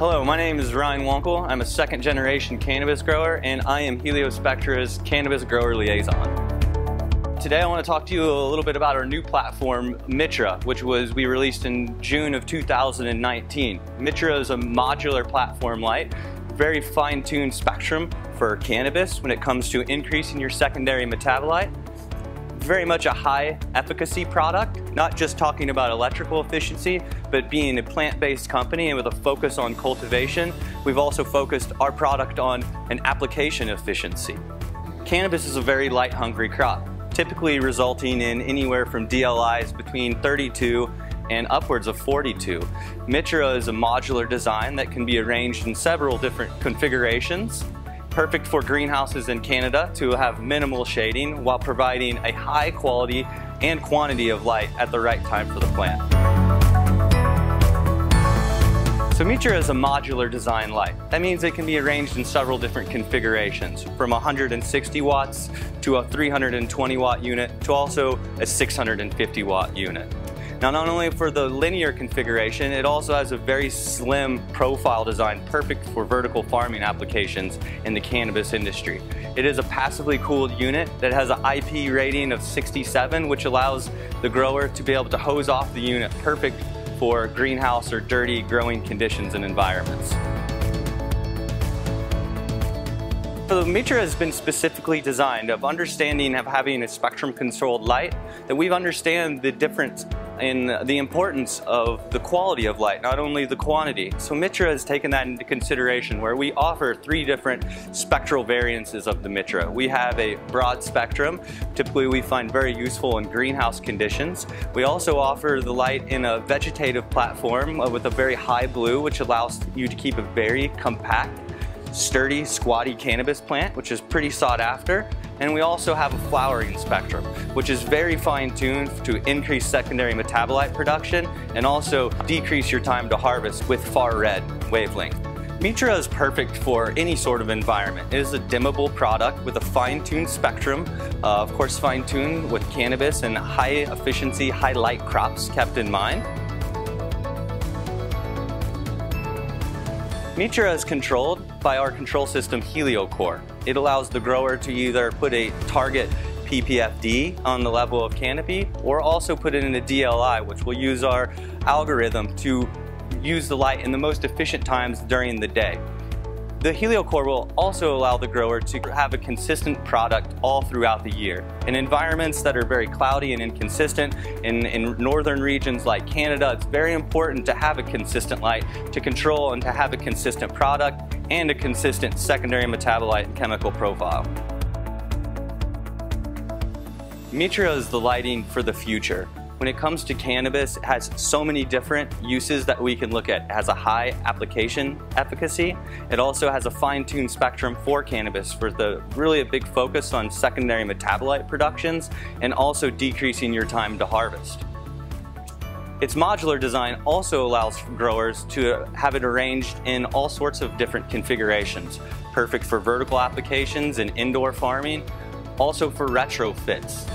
Hello, my name is Ryan Wonkel. I'm a second generation cannabis grower and I am Heliospectra's cannabis grower liaison. Today I want to talk to you a little bit about our new platform, Mitra, which was we released in June of 2019. Mitra is a modular platform light, very fine-tuned spectrum for cannabis when it comes to increasing your secondary metabolite very much a high efficacy product, not just talking about electrical efficiency, but being a plant-based company and with a focus on cultivation, we've also focused our product on an application efficiency. Cannabis is a very light hungry crop, typically resulting in anywhere from DLIs between 32 and upwards of 42. Mitra is a modular design that can be arranged in several different configurations perfect for greenhouses in Canada to have minimal shading while providing a high quality and quantity of light at the right time for the plant. So Mitra is a modular design light. That means it can be arranged in several different configurations, from 160 watts to a 320 watt unit to also a 650 watt unit. Now not only for the linear configuration, it also has a very slim profile design perfect for vertical farming applications in the cannabis industry. It is a passively cooled unit that has an IP rating of 67 which allows the grower to be able to hose off the unit perfect for greenhouse or dirty growing conditions and environments. So the Mitra has been specifically designed of understanding of having a spectrum controlled light that we understand the difference in the importance of the quality of light, not only the quantity. So Mitra has taken that into consideration where we offer three different spectral variances of the Mitra. We have a broad spectrum, typically we find very useful in greenhouse conditions. We also offer the light in a vegetative platform uh, with a very high blue, which allows you to keep a very compact sturdy, squatty cannabis plant, which is pretty sought after. And we also have a flowering spectrum, which is very fine-tuned to increase secondary metabolite production and also decrease your time to harvest with far red wavelength. Mitra is perfect for any sort of environment. It is a dimmable product with a fine-tuned spectrum, uh, of course fine-tuned with cannabis and high efficiency, high light crops kept in mind. Mitra is controlled by our control system HelioCore. It allows the grower to either put a target PPFD on the level of canopy or also put it in a DLI, which will use our algorithm to use the light in the most efficient times during the day. The HelioCore will also allow the grower to have a consistent product all throughout the year. In environments that are very cloudy and inconsistent, in, in northern regions like Canada, it's very important to have a consistent light to control and to have a consistent product and a consistent secondary metabolite and chemical profile. Mitra is the lighting for the future. When it comes to cannabis, it has so many different uses that we can look at. It has a high application efficacy. It also has a fine-tuned spectrum for cannabis for the really a big focus on secondary metabolite productions and also decreasing your time to harvest. Its modular design also allows growers to have it arranged in all sorts of different configurations, perfect for vertical applications and indoor farming, also for retrofits.